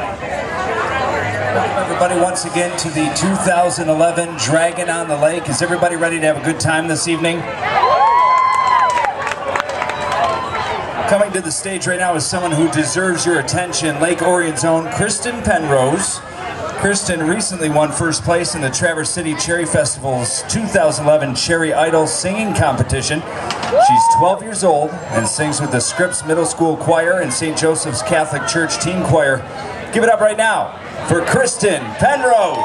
Welcome everybody once again to the 2011 Dragon on the Lake. Is everybody ready to have a good time this evening? Coming to the stage right now is someone who deserves your attention, Lake Orion's own Kristin Penrose. Kristin recently won first place in the Traverse City Cherry Festival's 2011 Cherry Idol singing competition. She's 12 years old and sings with the Scripps Middle School Choir and St. Joseph's Catholic Church Teen Choir. Give it up right now for Kristin Penrose.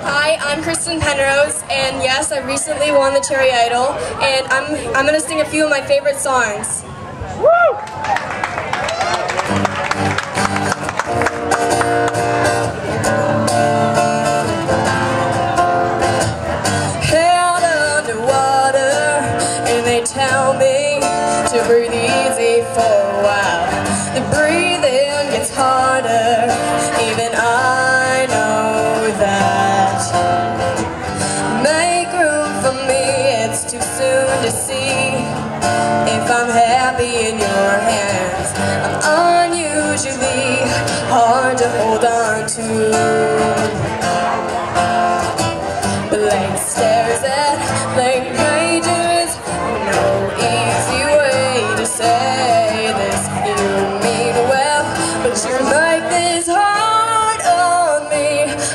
Hi, I'm Kristin Penrose, and yes, I recently won the Cherry Idol, and I'm I'm gonna sing a few of my favorite songs. Held tell me to breathe easy for a while. The breathing gets harder, even I know that. Make room for me, it's too soon to see if I'm happy in your hands. I'm unusually hard to hold on to.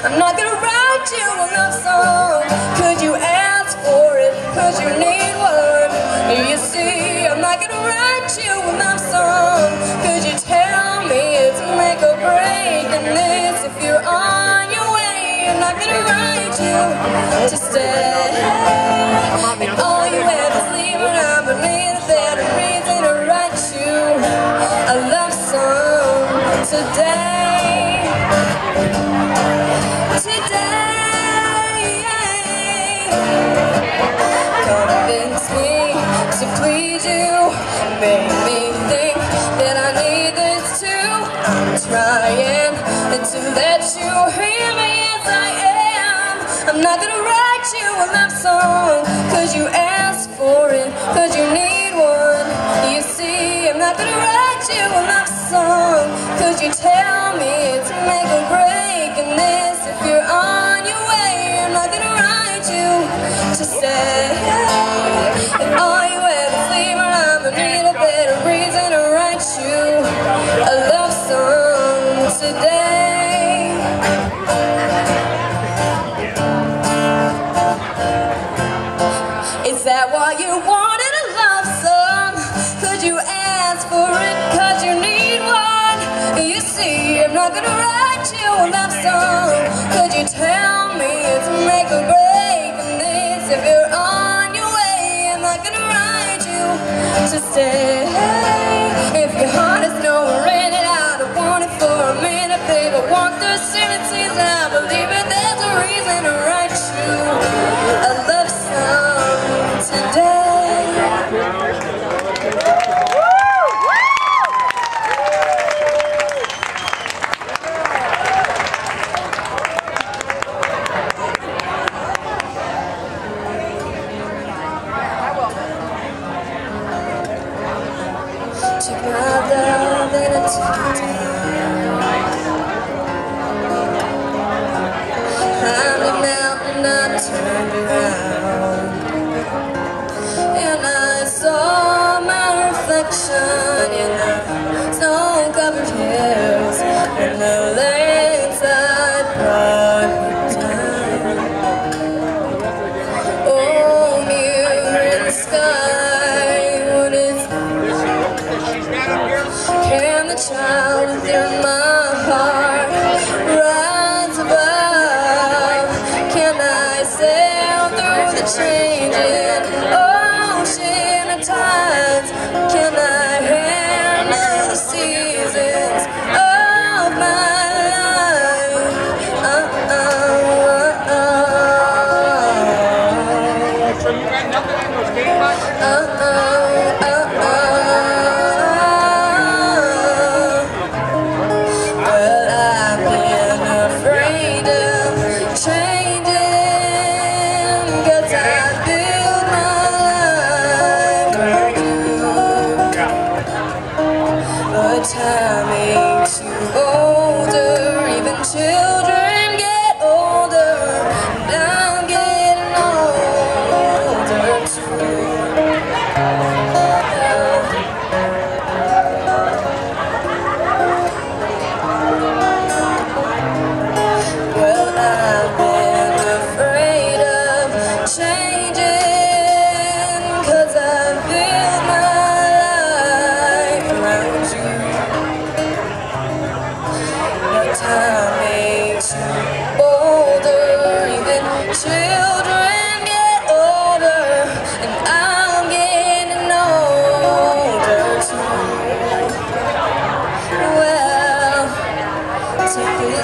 I'm not gonna write you a love song Could you ask for it, cause you need one You see, I'm not gonna write you a love song Could you tell me it's make or break in this If you're on your way, I'm not gonna write you to stay. And all you ever is leave around, but need a reason to write you a love song today. To please you, make me think that I need this too. I'm trying to let you hear me as I am. I'm not gonna write you a love song, cause you asked for it, cause you need one. You see, I'm not gonna write you a love song, cause you tell me it's make or break see, I'm not gonna write you a love song. Could you tell me it's make or break in this? If you're on your way, I'm not gonna write you to stay. If your heart is nowhere in it, I don't want it for a minute, babe I walk through seven seasons, I believe it, there's a reason to write you a love song today love through time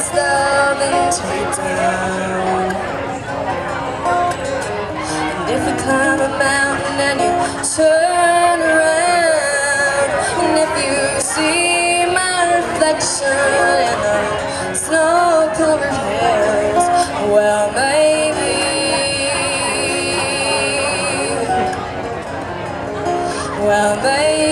this love take it. And if we climb a mountain and you turn around, and if you see my reflection in the snow-covered hills, well, maybe, well, maybe.